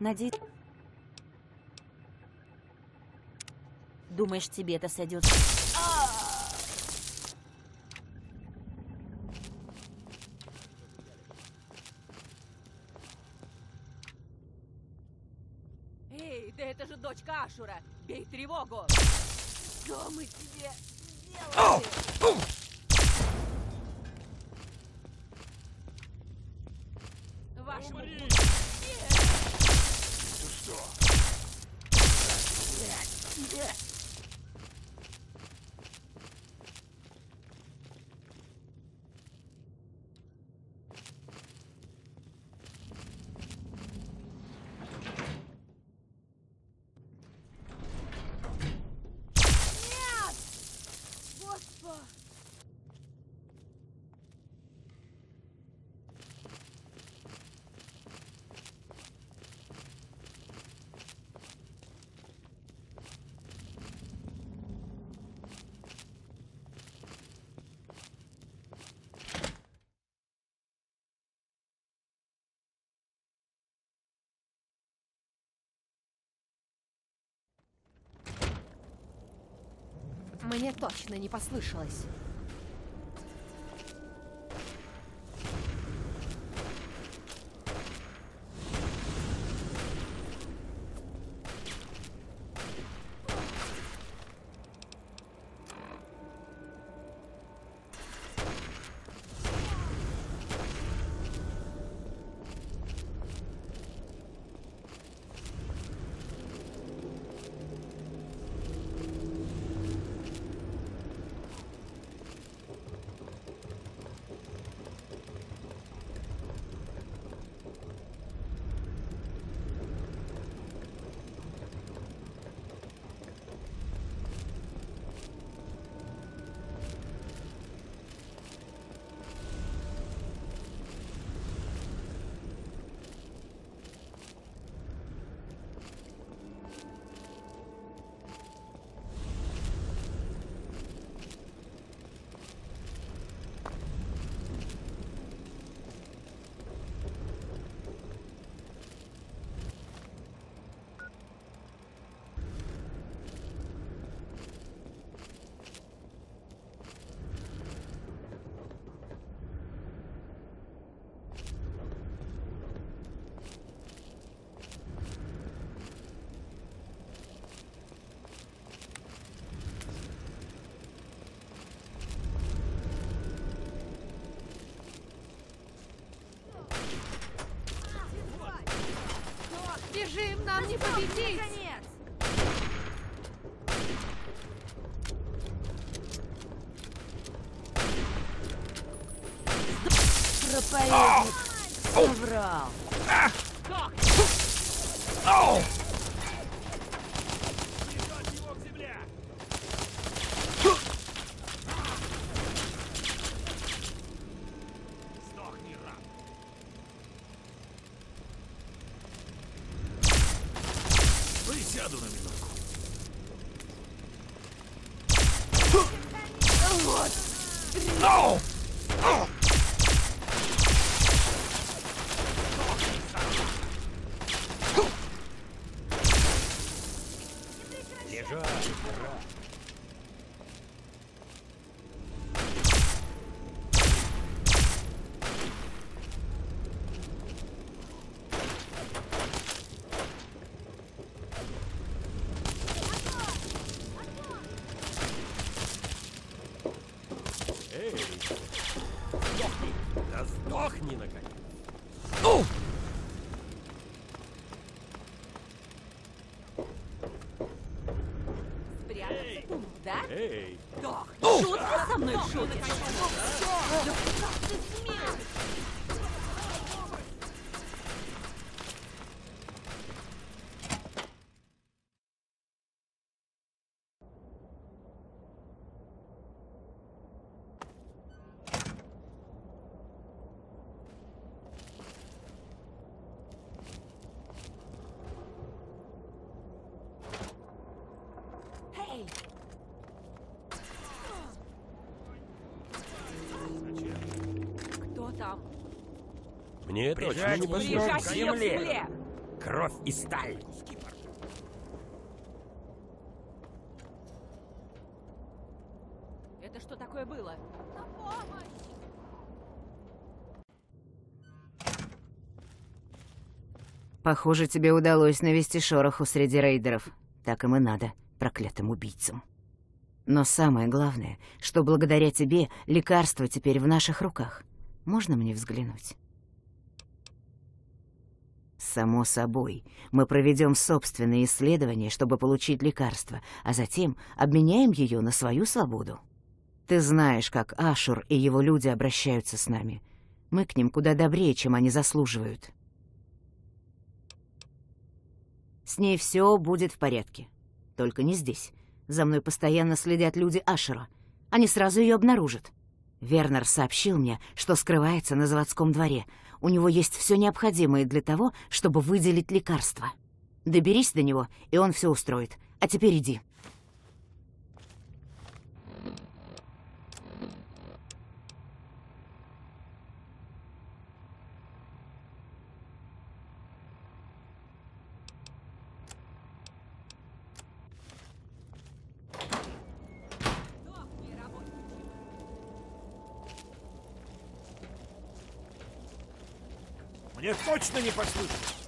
Надеюсь... Думаешь, тебе это сойдет? Эй, да это же дочка Ашура! Бей тревогу! Что мы тебе сделали? Вашему... Нет! Господи! Мне точно не послышалось. Нам не победить! Присяду на минутку. Лежать, ура. Эй! Сдохни! Да сдохни, наконец! Спрятаться тут, да? Эй! Дох! Шутки со мной шутишь? Эй! Кто там? Мне точно не послушать. в земле! Кровь и сталь. Это что такое было? На помощь! Похоже, тебе удалось навести шороху среди рейдеров. Так им и надо, проклятым убийцам. Но самое главное, что благодаря тебе лекарство теперь в наших руках. Можно мне взглянуть? Само собой, мы проведем собственные исследования, чтобы получить лекарство, а затем обменяем ее на свою свободу. Ты знаешь, как Ашур и его люди обращаются с нами. Мы к ним куда добрее, чем они заслуживают. С ней все будет в порядке. Только не здесь. За мной постоянно следят люди Ашера. Они сразу ее обнаружат. Вернер сообщил мне, что скрывается на заводском дворе. У него есть все необходимое для того, чтобы выделить лекарство. Доберись до него, и он все устроит. А теперь иди. Мне точно не послышалось.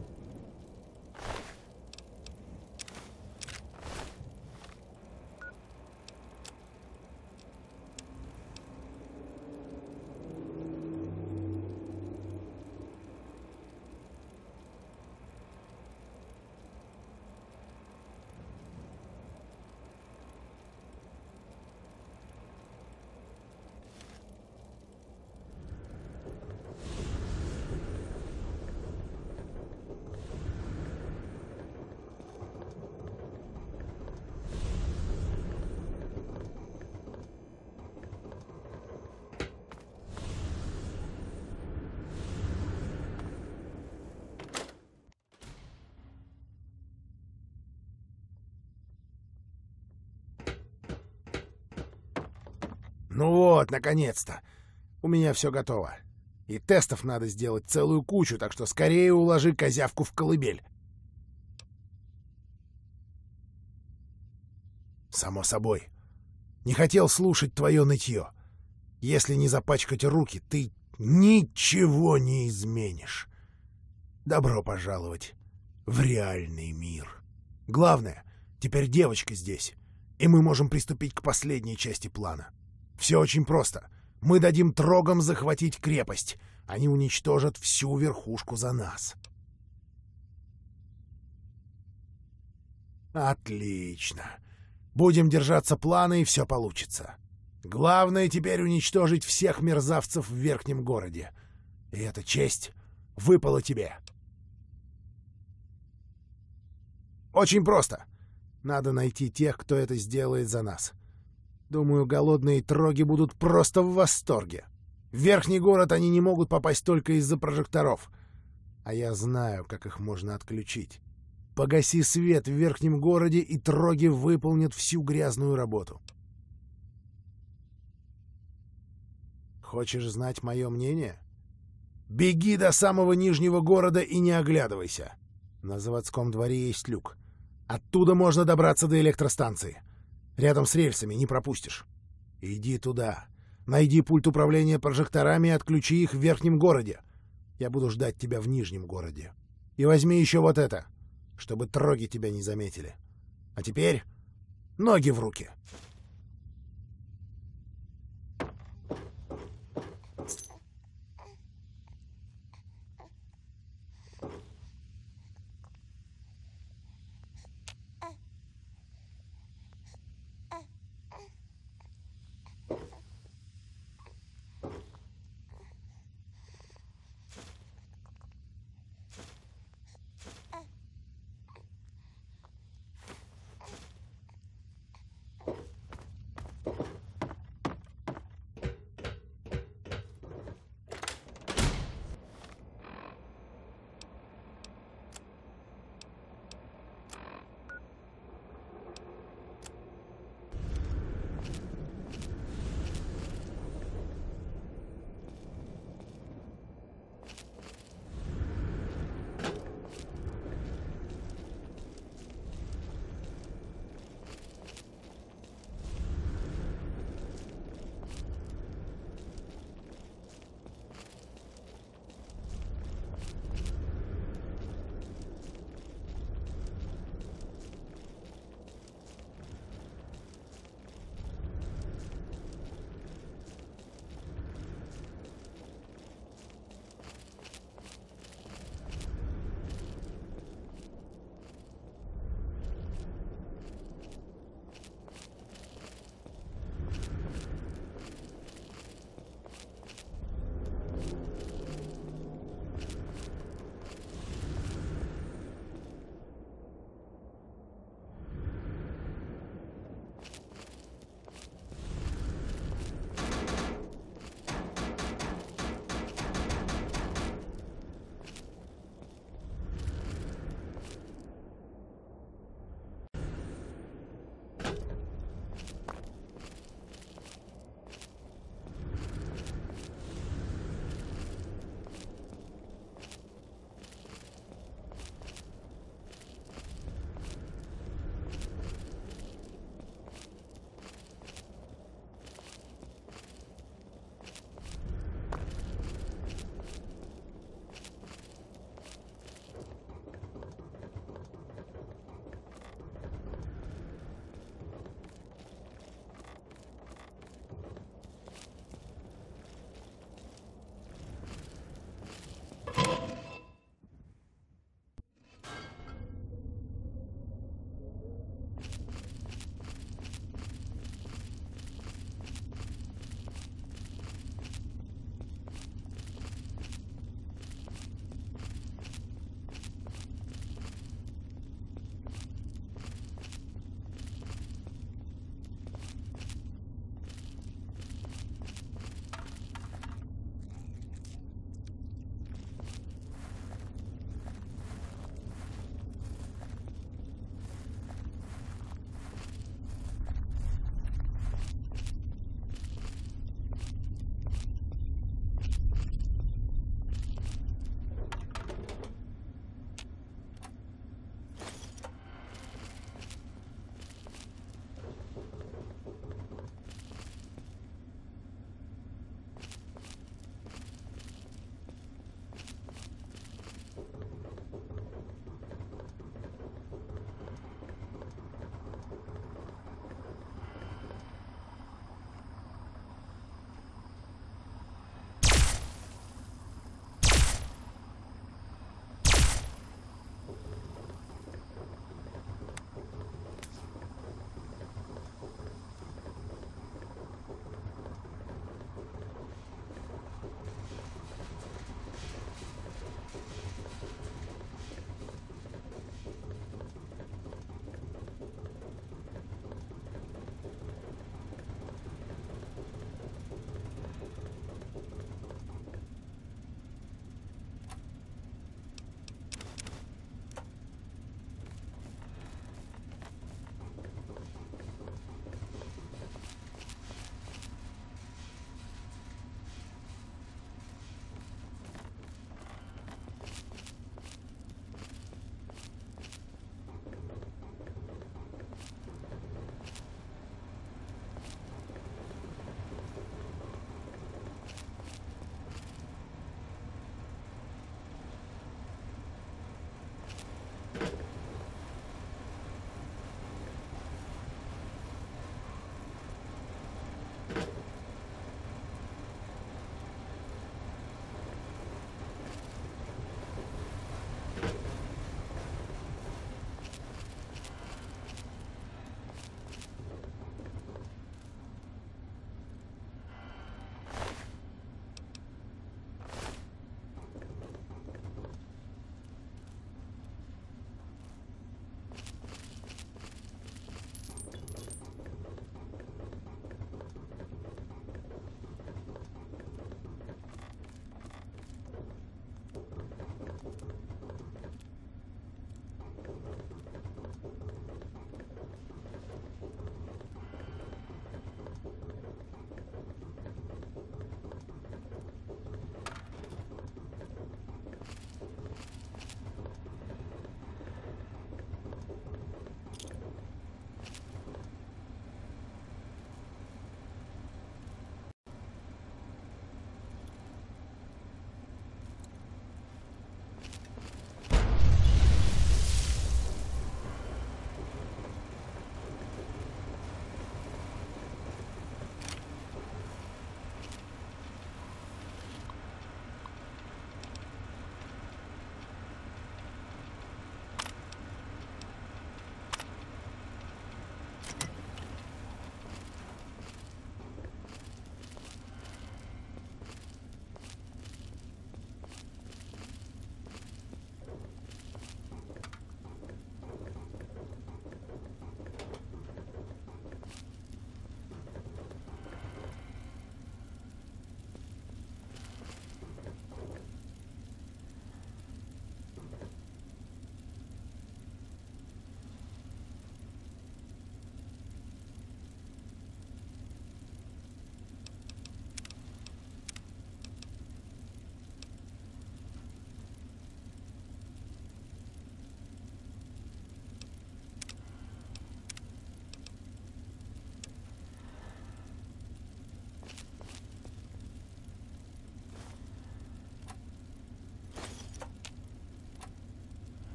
Ну вот, наконец-то. У меня все готово. И тестов надо сделать целую кучу, так что скорее уложи козявку в колыбель. Само собой. Не хотел слушать твое нытье. Если не запачкать руки, ты ничего не изменишь. Добро пожаловать в реальный мир. Главное, теперь девочка здесь, и мы можем приступить к последней части плана. Все очень просто. Мы дадим трогам захватить крепость. Они уничтожат всю верхушку за нас. Отлично. Будем держаться плана, и все получится. Главное теперь уничтожить всех мерзавцев в верхнем городе. И эта честь выпала тебе. Очень просто. Надо найти тех, кто это сделает за нас. Думаю, голодные троги будут просто в восторге. В верхний город они не могут попасть только из-за прожекторов. А я знаю, как их можно отключить. Погаси свет в верхнем городе, и троги выполнят всю грязную работу. Хочешь знать мое мнение? Беги до самого нижнего города и не оглядывайся. На заводском дворе есть люк. Оттуда можно добраться до электростанции. Рядом с рельсами не пропустишь. Иди туда. Найди пульт управления прожекторами и отключи их в верхнем городе. Я буду ждать тебя в нижнем городе. И возьми еще вот это, чтобы троги тебя не заметили. А теперь ноги в руки.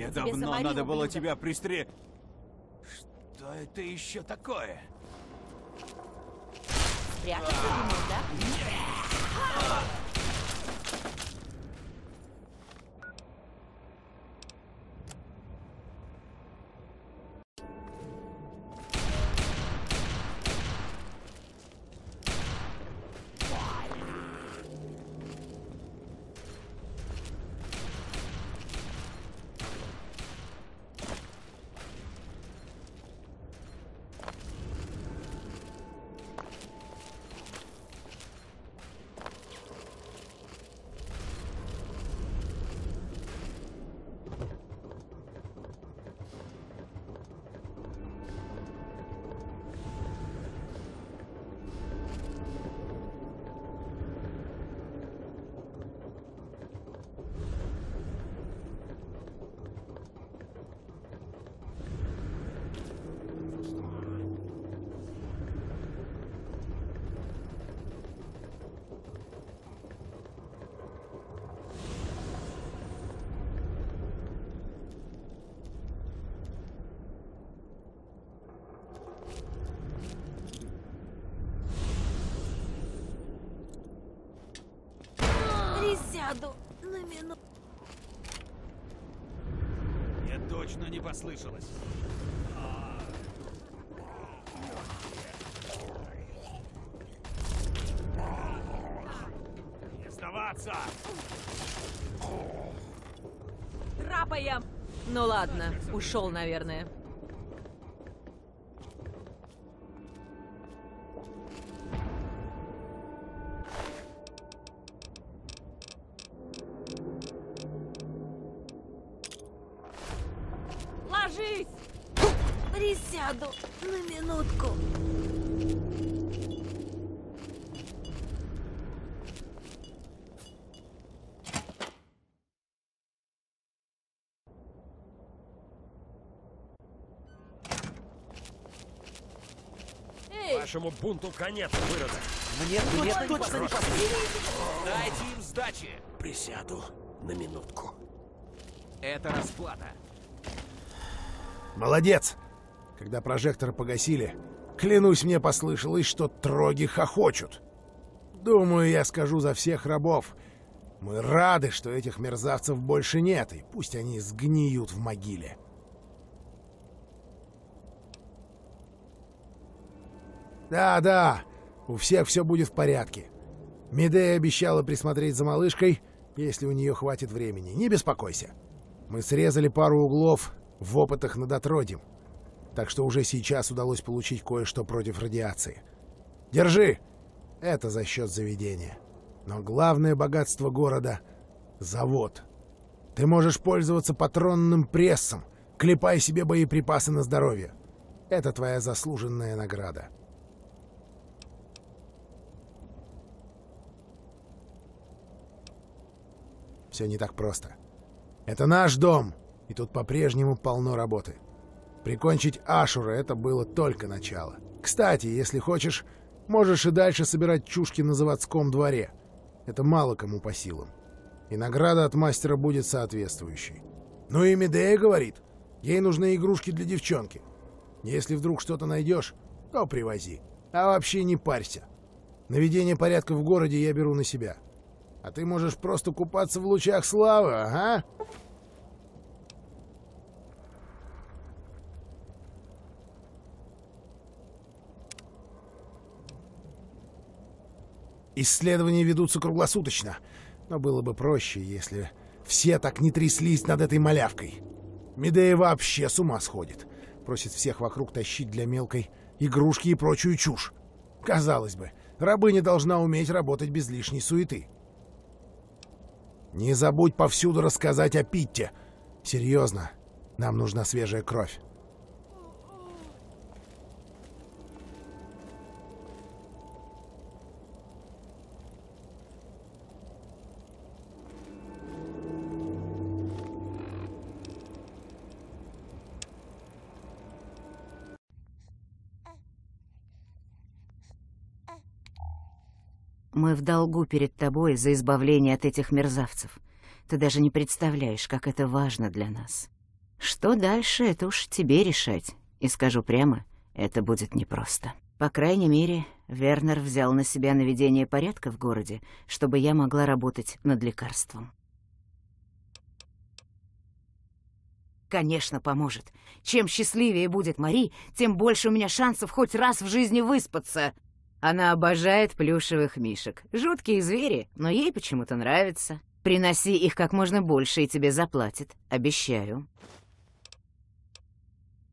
Мне тебе давно надо было ублюдок. тебя пристре... Что это еще такое? Прятаться думал, да? Присяду на минуту. Мне точно не послышалось. Не сдаваться! Трапаем! Ну ладно, ушел, наверное. Вашему бунту конец, выродок. Мне, мне точно не послышалось. Дайте им сдачи! Присяду на минутку. Это расплата. Молодец! Когда прожекторы погасили, клянусь, мне послышалось, что троги хохочут. Думаю, я скажу за всех рабов. Мы рады, что этих мерзавцев больше нет, и пусть они сгниют в могиле. Да-да, у всех все будет в порядке. Медея обещала присмотреть за малышкой, если у нее хватит времени. Не беспокойся. Мы срезали пару углов в опытах над отродьем, так что уже сейчас удалось получить кое-что против радиации. Держи! Это за счет заведения. Но главное богатство города — завод. Ты можешь пользоваться патронным прессом, клепай себе боеприпасы на здоровье. Это твоя заслуженная награда. Все не так просто. Это наш дом, и тут по-прежнему полно работы. Прикончить Ашура — это было только начало. Кстати, если хочешь, можешь и дальше собирать чушки на заводском дворе. Это мало кому по силам. И награда от мастера будет соответствующей. Ну и Медея говорит, ей нужны игрушки для девчонки. Если вдруг что-то найдешь, то привози. А вообще не парься. Наведение порядка в городе я беру на себя. А ты можешь просто купаться в лучах славы, ага? Исследования ведутся круглосуточно, но было бы проще, если все так не тряслись над этой малявкой. Медея вообще с ума сходит. Просит всех вокруг тащить для мелкой игрушки и прочую чушь. Казалось бы, рабыня должна уметь работать без лишней суеты. Не забудь повсюду рассказать о Питте. Серьезно, нам нужна свежая кровь. Мы в долгу перед тобой за избавление от этих мерзавцев. Ты даже не представляешь, как это важно для нас. Что дальше, это уж тебе решать. И скажу прямо, это будет непросто. По крайней мере, Вернер взял на себя наведение порядка в городе, чтобы я могла работать над лекарством. Конечно, поможет. Чем счастливее будет Мари, тем больше у меня шансов хоть раз в жизни выспаться. Она обожает плюшевых мишек. Жуткие звери, но ей почему-то нравится. Приноси их как можно больше, и тебе заплатит. Обещаю.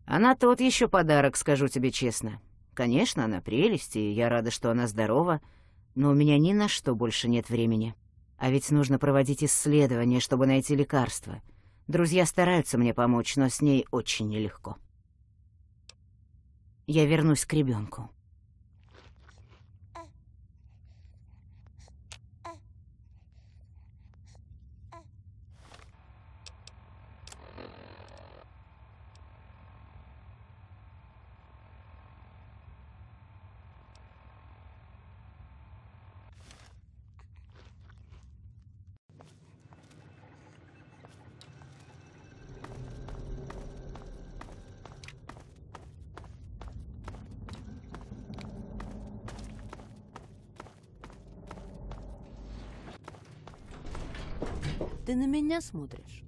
Она тот еще подарок, скажу тебе честно. Конечно, она прелесть, и я рада, что она здорова, но у меня ни на что больше нет времени. А ведь нужно проводить исследования, чтобы найти лекарство. Друзья стараются мне помочь, но с ней очень нелегко. Я вернусь к ребенку. Ты на меня смотришь?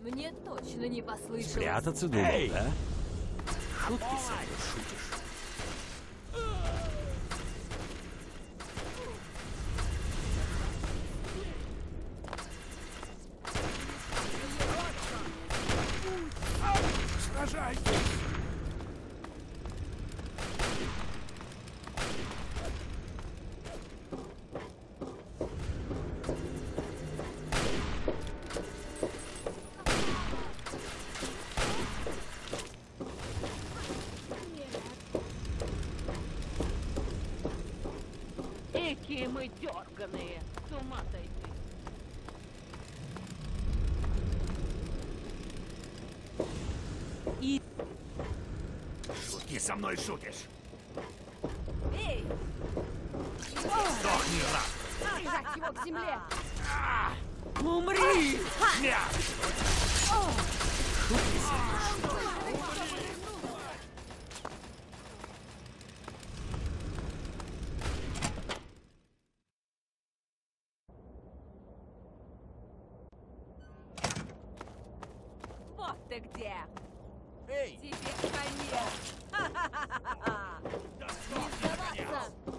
Мне точно не послышалось. Прятаться думал, да? Шутки со мной шутишь. Какие мы дерганые! С ума сойти! Шутки со мной шутишь. Эй! Сдохни, рак. Прижать его к земле! Умри! Мя! Вот ты где! Эй! Тебе конец! Ха-ха-ха-ха-ха! Да Не сдохни, наконец! сдаваться!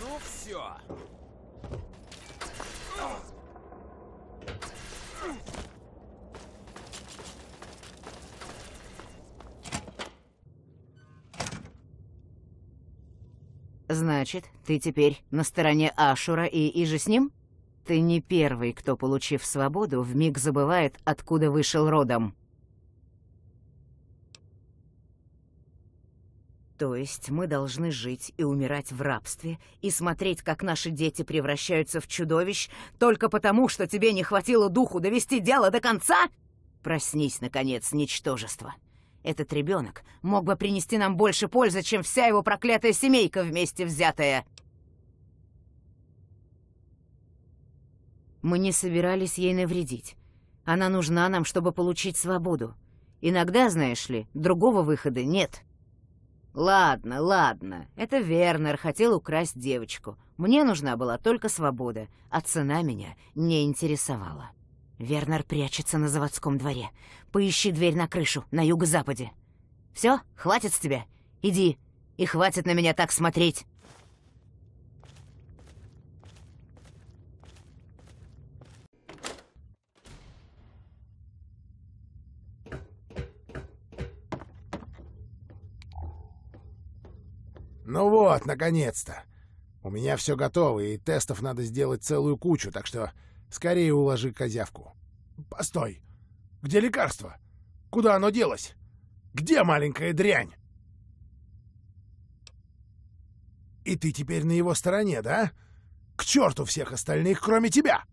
Ну все. Значит, ты теперь на стороне Ашура и иже с ним? Ты не первый, кто, получив свободу, вмиг забывает, откуда вышел родом. То есть мы должны жить и умирать в рабстве и смотреть, как наши дети превращаются в чудовищ, только потому, что тебе не хватило духу довести дело до конца? Проснись, наконец, ничтожество. Этот ребенок мог бы принести нам больше пользы, чем вся его проклятая семейка вместе взятая. Мы не собирались ей навредить. Она нужна нам, чтобы получить свободу. Иногда, знаешь ли, другого выхода нет. Ладно, ладно, это Вернер хотел украсть девочку. Мне нужна была только свобода, а цена меня не интересовала. Вернер прячется на заводском дворе. Поищи дверь на крышу, на юго-западе. Все, хватит с тебя. Иди. И хватит на меня так смотреть. Ну вот, наконец-то. У меня все готово, и тестов надо сделать целую кучу, так что скорее уложи козявку. Постой. Где лекарство? Куда оно делось? Где маленькая дрянь? И ты теперь на его стороне, да? К черту всех остальных, кроме тебя!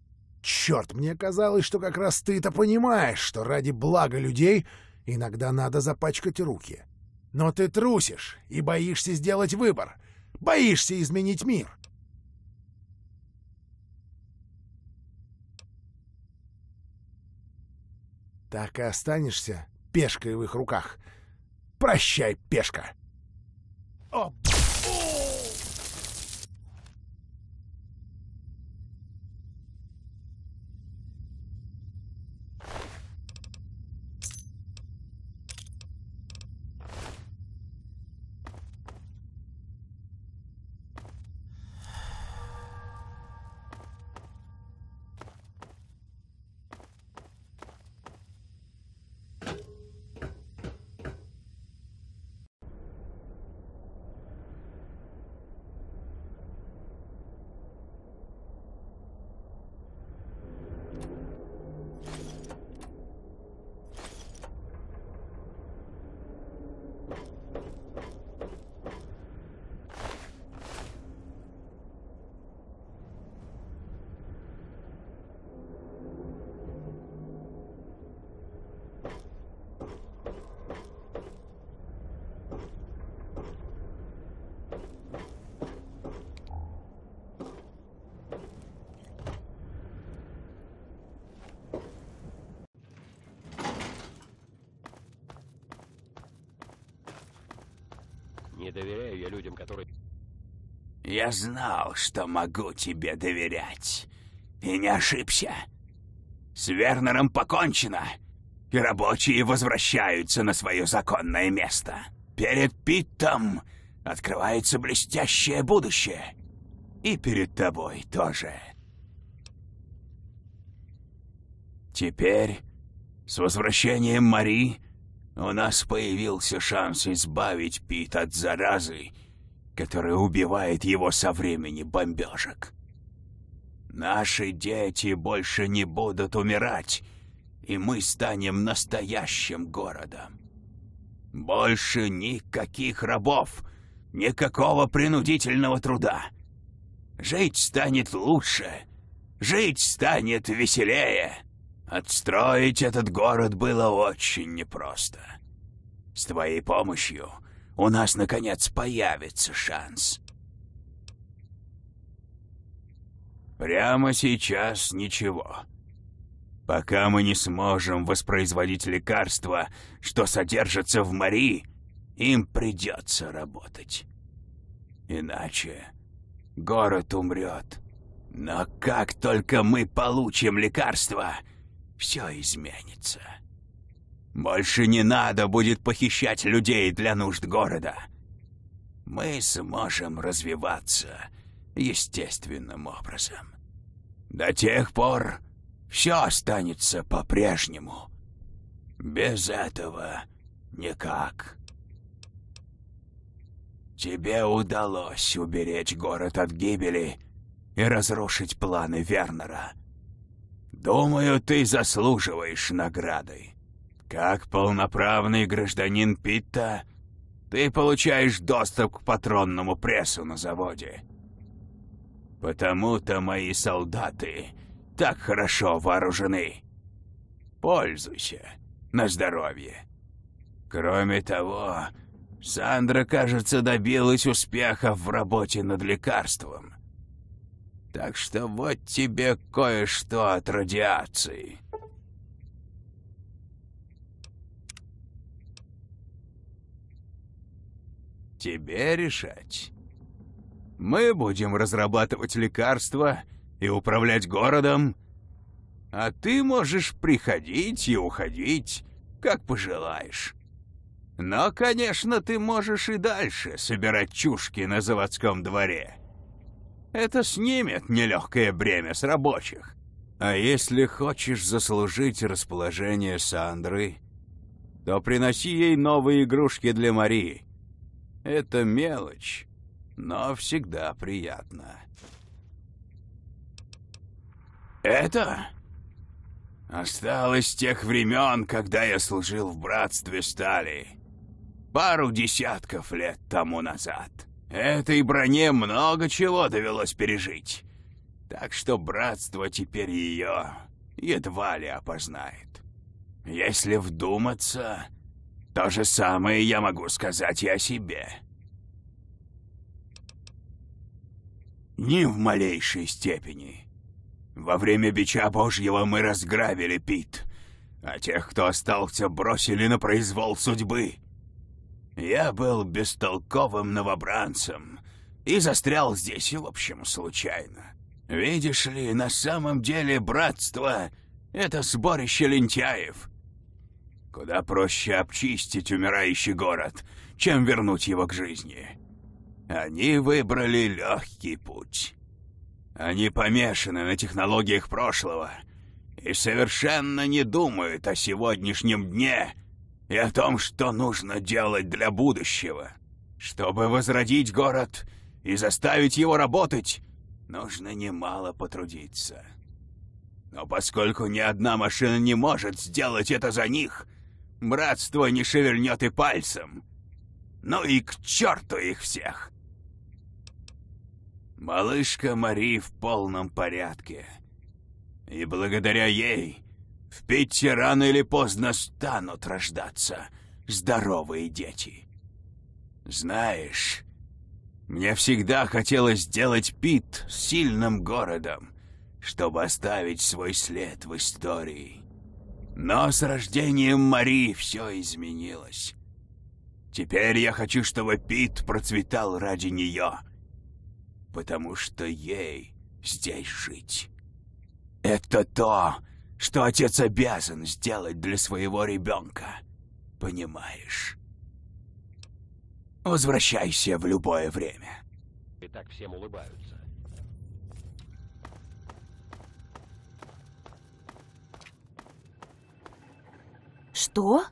Черт, мне казалось, что как раз ты-то понимаешь, что ради блага людей Иногда надо запачкать руки. Но ты трусишь и боишься сделать выбор. Боишься изменить мир. Так и останешься пешкой в их руках. Прощай, пешка. О, Не доверяю я людям, которые... Я знал, что могу тебе доверять. И не ошибся. С Вернером покончено, и рабочие возвращаются на свое законное место. Перед Питтом открывается блестящее будущее. И перед тобой тоже. Теперь, с возвращением Мари, у нас появился шанс избавить Пит от заразы, которая убивает его со времени бомбежек. Наши дети больше не будут умирать, и мы станем настоящим городом. Больше никаких рабов, никакого принудительного труда. Жить станет лучше, жить станет веселее. Отстроить этот город было очень непросто. С твоей помощью у нас, наконец, появится шанс. Прямо сейчас ничего. Пока мы не сможем воспроизводить лекарства, что содержатся в Мари, им придется работать. Иначе город умрет. Но как только мы получим лекарства, все изменится. Больше не надо будет похищать людей для нужд города. Мы сможем развиваться естественным образом. До тех пор все останется по-прежнему. Без этого никак. Тебе удалось уберечь город от гибели и разрушить планы Вернера. Думаю, ты заслуживаешь награды. Как полноправный гражданин Питта, ты получаешь доступ к патронному прессу на заводе. Потому-то мои солдаты так хорошо вооружены. Пользуйся на здоровье. Кроме того, Сандра, кажется, добилась успеха в работе над лекарством. Так что вот тебе кое-что от радиации. Тебе решать. Мы будем разрабатывать лекарства и управлять городом, а ты можешь приходить и уходить, как пожелаешь. Но, конечно, ты можешь и дальше собирать чушки на заводском дворе. Это снимет нелегкое бремя с рабочих. А если хочешь заслужить расположение Сандры, то приноси ей новые игрушки для Марии. Это мелочь, но всегда приятно. Это осталось с тех времен, когда я служил в братстве стали. Пару десятков лет тому назад. Этой броне много чего довелось пережить. Так что братство теперь ее едва ли опознает. Если вдуматься, То же самое я могу сказать и о себе. Ни в малейшей степени. Во время бича Божьего мы разграбили Пит, а тех, кто остался, бросили на произвол судьбы. Я был бестолковым новобранцем и застрял здесь, в общем, случайно. Видишь ли, на самом деле братство — это сборище лентяев. Куда проще обчистить умирающий город, чем вернуть его к жизни. Они выбрали легкий путь. Они помешаны на технологиях прошлого и совершенно не думают о сегодняшнем дне и о том, что нужно делать для будущего. Чтобы возродить город и заставить его работать, нужно немало потрудиться. Но поскольку ни одна машина не может сделать это за них, братство не шевельнет и пальцем. Ну и к черту их всех! Малышка Мари в полном порядке. И благодаря ей в Питте рано или поздно станут рождаться здоровые дети. Знаешь, мне всегда хотелось сделать Пит сильным городом, чтобы оставить свой след в истории. Но с рождением Мари все изменилось. Теперь я хочу, чтобы Пит процветал ради нее, потому что ей здесь жить. Это то, что отец обязан сделать для своего ребенка. Понимаешь? Возвращайся в любое время. И так всем улыбаются. Что?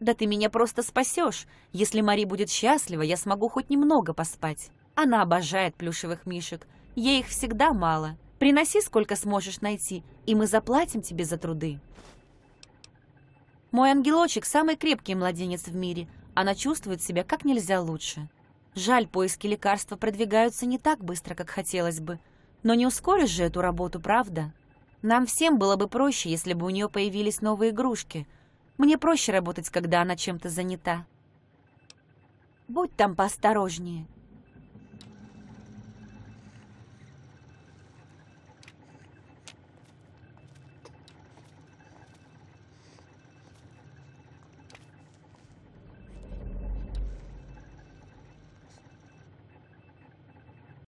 Да ты меня просто спасешь. Если Мари будет счастлива, я смогу хоть немного поспать. Она обожает плюшевых мишек. Ей их всегда мало. Приноси, сколько сможешь найти, и мы заплатим тебе за труды. Мой ангелочек самый крепкий младенец в мире. Она чувствует себя как нельзя лучше. Жаль, поиски лекарства продвигаются не так быстро, как хотелось бы. Но не ускоришь же эту работу, правда? Нам всем было бы проще, если бы у нее появились новые игрушки. Мне проще работать, когда она чем-то занята. Будь там поосторожнее.